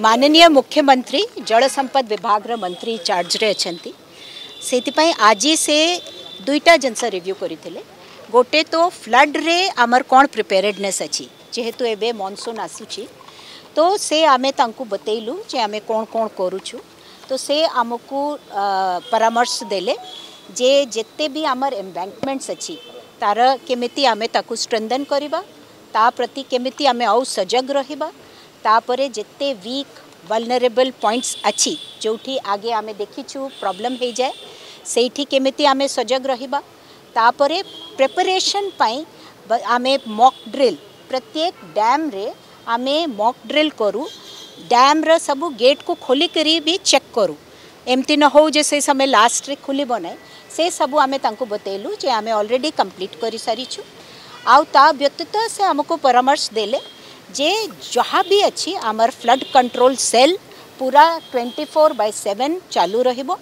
माननीय मुख्यमंत्री जल संपद विभाग मंत्री चार्ज रे अच्छा से आज से दुईटा जिनस रिव्यू करते गोटे तो फ्लड रे आमर कौन प्रिपेरेडनेस अच्छी जेहेतु एवं मनसुन आसूँ तो से आमे तांकु बतेलु जे आमे कौन कौन करुचु तो से आम को परामर्श दे जे जत्ते भी आम एम्बैंकमेंट्स अच्छी तार केमिति आमे ताकु स्ट्रेंथन प्रति केमिति आमे आउ सजग रहा तापर जिते विक वलनरेबल पॉइंट्स अच्छी जो आगे आम देखीछ प्रोब्लम हो जाए से कमी आम सजग रापर प्रिपरेशन आम मॉक ड्रिल प्रत्येक डैम रे आम मॉक ड्रिल करू डैम र सब गेट को खोली करी भी चेक करू एमती न हो जे से समय लास्ट रे खुल ना से सब आम बतेलु जे आम अलरेडी कम्प्लीट कर सारी आ व्यतीत से आमको परामर्श देले जे जहाँ भी अच्छी आमर फ्लड कंट्रोल सेल पूरा 24 फोर बाय सेवेन चालू रहिबो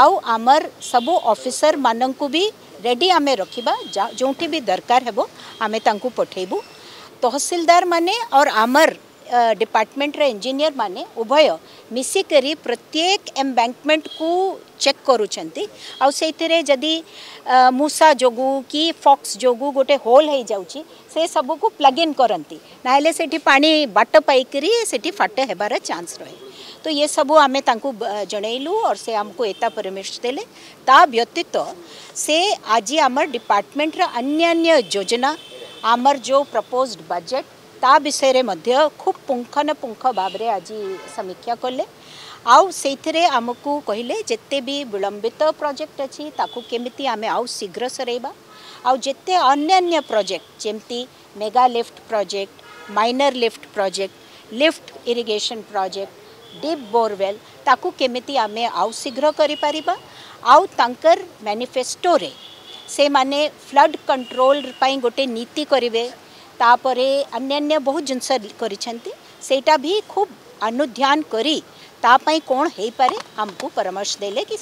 आउ आमर सबु ऑफिसर को भी रेडी आमे रखा जो भी दरकार हेबो आमे तांकु पठेबू तहसीलदार माने और आमर डिपार्टमेंटर इंजीनियर माने उभय मिसिक प्रत्येक एम्बैंकमेंट को चेक करूँ आउ जदि मूसा जो कि फक्स जो गोटे होल हो जाऊँगी से सबू प्लग इन करती ना से बाट पाइक से फाट होबार चान्स रहे तो ये सब आम जनइलु और से आमको एता परमेश दे व्यतीत से आज आम डिपार्टमेंटर अन्य योजना आमर जो प्रपोज्ड बजेट ता विषय मध्य खूब पुंखानुपुख भाव आज समीक्षा कले आम को कहले जिते भी विलंबित तो प्रोजेक्ट अच्छी ताकू केमी आम आउ शीघ्र सरवा आते अन्न्य प्रोजेक्ट जमती mega lift project minor lift project lift irrigation project deep borewell ताकू केमी आम आउ शीघ्र कर मैनिफेस्टो से माने फ्लड कंट्रोल गोटे नीति करेंगे तापर अन्न्य बहुत जिनस भी खूब अनुध्यान करी कौन हो पारे आमको परामर्श दे कि